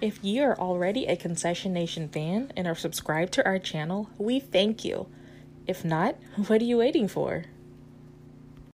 If you are already a Concession Nation fan and are subscribed to our channel, we thank you. If not, what are you waiting for?